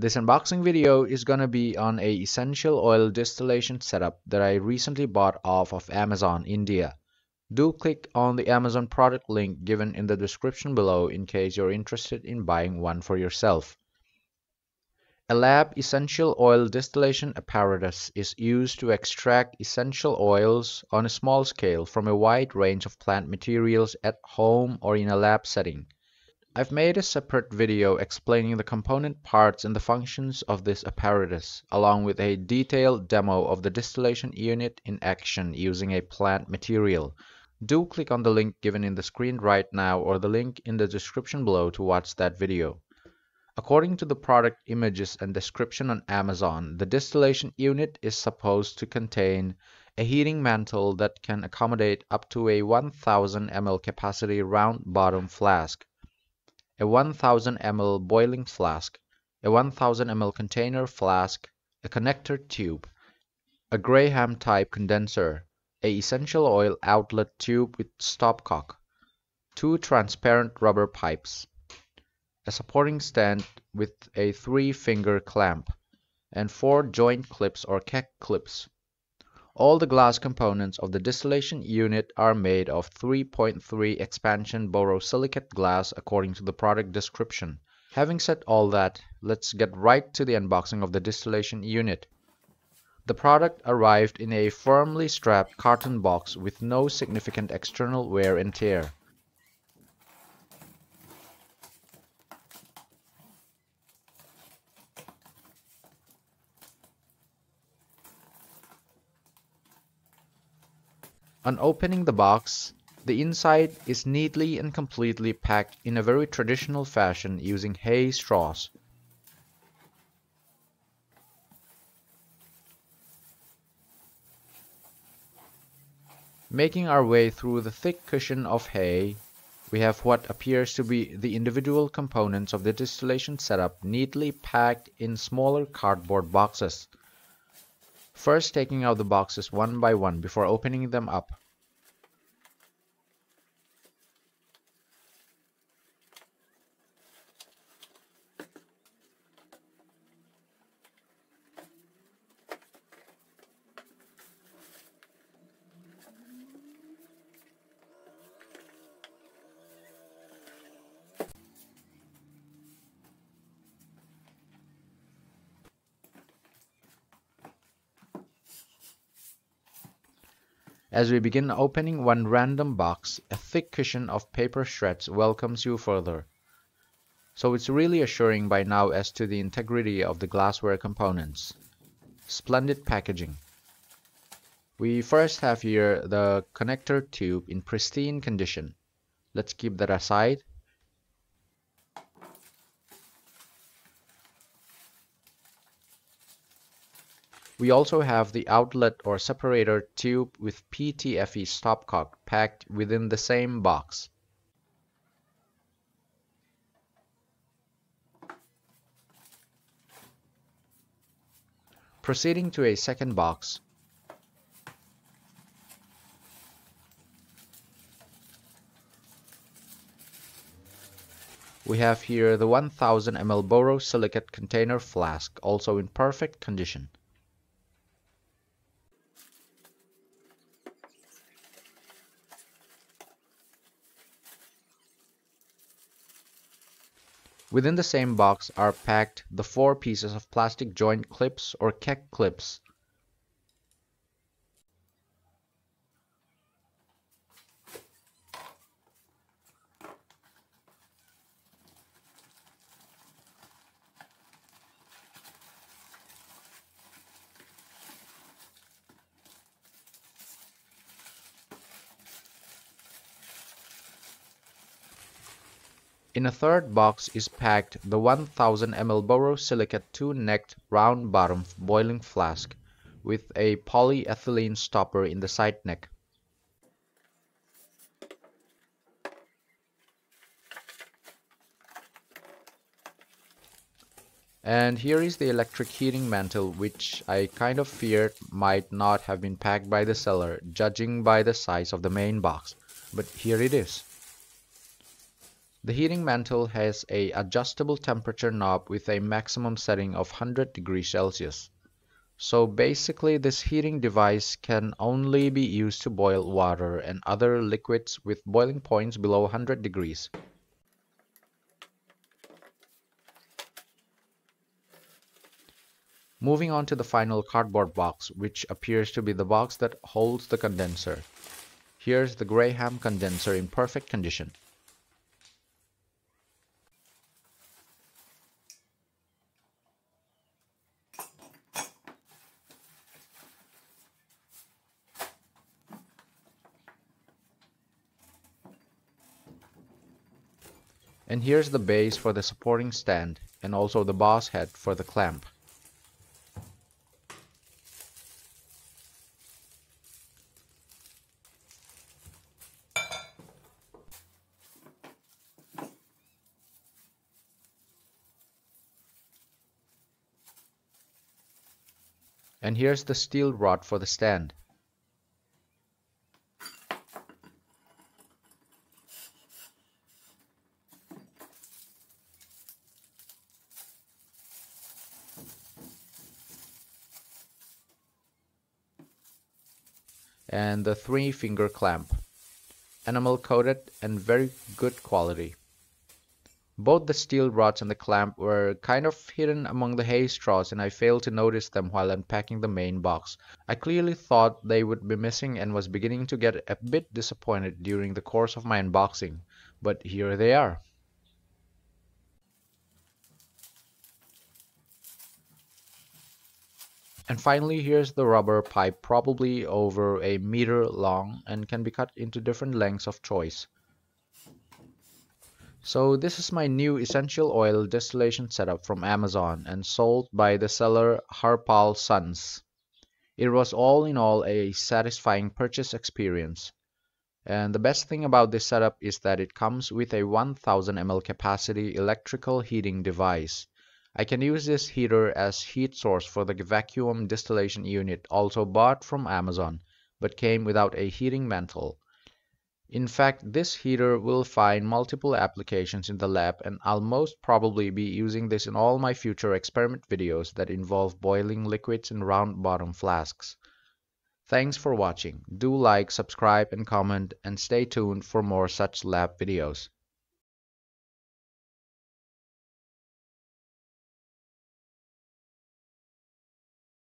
This unboxing video is gonna be on a essential oil distillation setup that I recently bought off of Amazon India. Do click on the Amazon product link given in the description below in case you're interested in buying one for yourself. A lab essential oil distillation apparatus is used to extract essential oils on a small scale from a wide range of plant materials at home or in a lab setting. I've made a separate video explaining the component parts and the functions of this apparatus, along with a detailed demo of the distillation unit in action using a plant material. Do click on the link given in the screen right now or the link in the description below to watch that video. According to the product images and description on Amazon, the distillation unit is supposed to contain a heating mantle that can accommodate up to a 1000 ml capacity round bottom flask a 1000 ml boiling flask, a 1000 ml container flask, a connector tube, a Graham type condenser, a essential oil outlet tube with stopcock, two transparent rubber pipes, a supporting stand with a three finger clamp, and four joint clips or keck clips. All the glass components of the distillation unit are made of 3.3 expansion borosilicate glass according to the product description. Having said all that, let's get right to the unboxing of the distillation unit. The product arrived in a firmly strapped carton box with no significant external wear and tear. On opening the box, the inside is neatly and completely packed in a very traditional fashion using hay straws. Making our way through the thick cushion of hay, we have what appears to be the individual components of the distillation setup neatly packed in smaller cardboard boxes first taking out the boxes one by one before opening them up. As we begin opening one random box, a thick cushion of paper shreds welcomes you further. So it's really assuring by now as to the integrity of the glassware components. Splendid packaging. We first have here the connector tube in pristine condition. Let's keep that aside We also have the outlet or separator tube with PTFE stopcock packed within the same box. Proceeding to a second box, We have here the 1000 ml borosilicate container flask, also in perfect condition. Within the same box are packed the four pieces of plastic joint clips or keck clips In a third box is packed the 1000 ml borosilicate two-necked round-bottom boiling flask with a polyethylene stopper in the side neck. And here is the electric heating mantle which I kind of feared might not have been packed by the seller judging by the size of the main box. But here it is. The heating mantle has a adjustable temperature knob with a maximum setting of 100 degrees Celsius. So basically this heating device can only be used to boil water and other liquids with boiling points below 100 degrees. Moving on to the final cardboard box, which appears to be the box that holds the condenser. Here's the Graham condenser in perfect condition. And here's the base for the supporting stand and also the boss head for the clamp. And here's the steel rod for the stand. And the three finger clamp enamel coated and very good quality both the steel rods and the clamp were kind of hidden among the hay straws and I failed to notice them while unpacking the main box. I clearly thought they would be missing and was beginning to get a bit disappointed during the course of my unboxing, but here they are. And finally, here's the rubber pipe probably over a meter long and can be cut into different lengths of choice. So this is my new essential oil distillation setup from Amazon and sold by the seller Harpal Sons. It was all in all a satisfying purchase experience. And the best thing about this setup is that it comes with a 1000 ml capacity electrical heating device. I can use this heater as heat source for the vacuum distillation unit also bought from Amazon but came without a heating mantle. In fact, this heater will find multiple applications in the lab and I'll most probably be using this in all my future experiment videos that involve boiling liquids in round bottom flasks. Thanks for watching. Do like, subscribe and comment and stay tuned for more such lab videos.